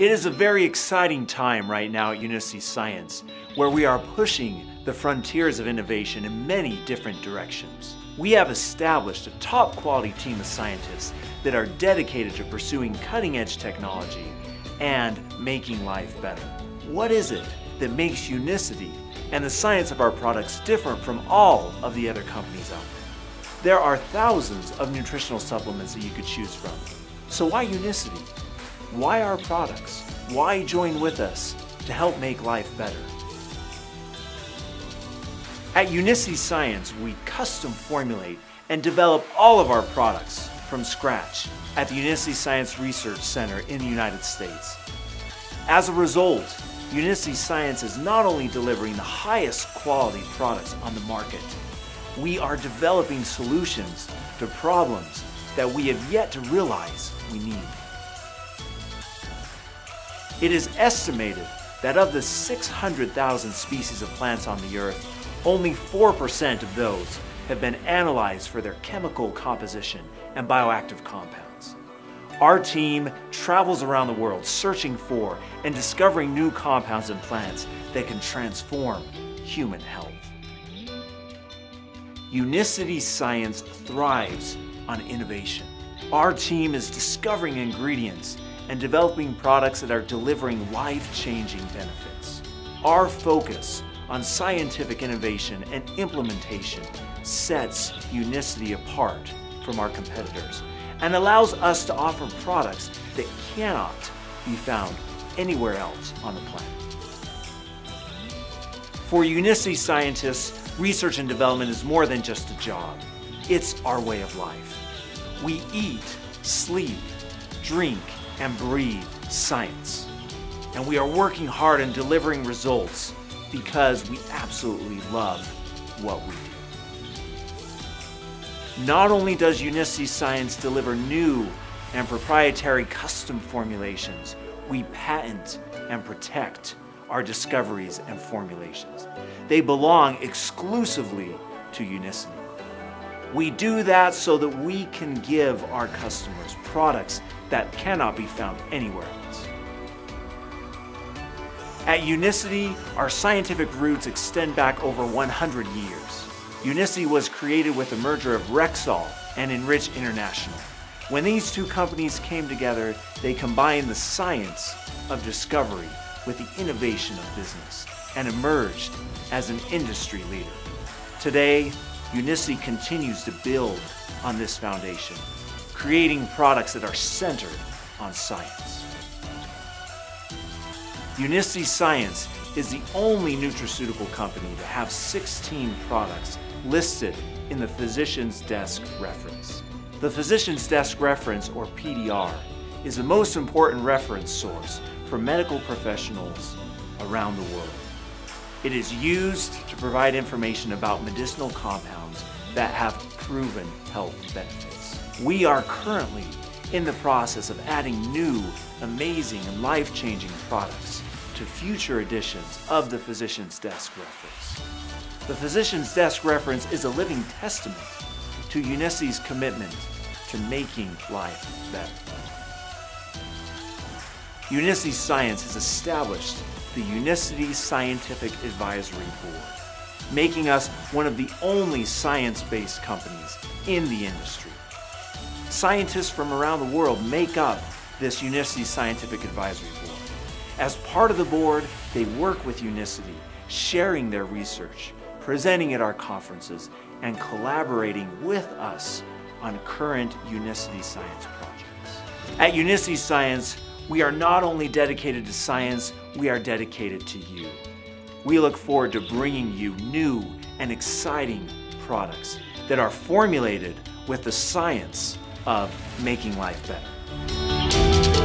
It is a very exciting time right now at Unicity Science, where we are pushing the frontiers of innovation in many different directions. We have established a top quality team of scientists that are dedicated to pursuing cutting edge technology and making life better. What is it that makes Unicity and the science of our products different from all of the other companies out there? There are thousands of nutritional supplements that you could choose from. So why Unicity? Why our products? Why join with us to help make life better? At Unicity Science, we custom formulate and develop all of our products from scratch at the Unicity Science Research Center in the United States. As a result, Unicity Science is not only delivering the highest quality products on the market, we are developing solutions to problems that we have yet to realize we need. It is estimated that of the 600,000 species of plants on the earth, only 4% of those have been analyzed for their chemical composition and bioactive compounds. Our team travels around the world searching for and discovering new compounds in plants that can transform human health. Unicity Science thrives on innovation. Our team is discovering ingredients and developing products that are delivering life-changing benefits. Our focus on scientific innovation and implementation sets Unicity apart from our competitors and allows us to offer products that cannot be found anywhere else on the planet. For Unicity scientists, research and development is more than just a job. It's our way of life. We eat, sleep, drink, and breathe science. And we are working hard and delivering results because we absolutely love what we do. Not only does Unicity Science deliver new and proprietary custom formulations, we patent and protect our discoveries and formulations. They belong exclusively to Unicity. We do that so that we can give our customers products that cannot be found anywhere else. At Unicity, our scientific roots extend back over 100 years. Unicity was created with the merger of Rexall and Enrich International. When these two companies came together, they combined the science of discovery with the innovation of business and emerged as an industry leader. Today, Unicity continues to build on this foundation, creating products that are centered on science. Unicity Science is the only nutraceutical company to have 16 products listed in the Physician's Desk Reference. The Physician's Desk Reference, or PDR, is the most important reference source for medical professionals around the world. It is used to provide information about medicinal compounds that have proven health benefits. We are currently in the process of adding new, amazing, and life-changing products to future editions of the Physician's Desk Reference. The Physician's Desk Reference is a living testament to Unicity's commitment to making life better. Unicity Science has established the Unicity Scientific Advisory Board, making us one of the only science-based companies in the industry. Scientists from around the world make up this Unicity Scientific Advisory Board. As part of the board, they work with Unicity, sharing their research, presenting at our conferences, and collaborating with us on current Unicity Science projects. At Unicity Science, we are not only dedicated to science, we are dedicated to you. We look forward to bringing you new and exciting products that are formulated with the science of making life better.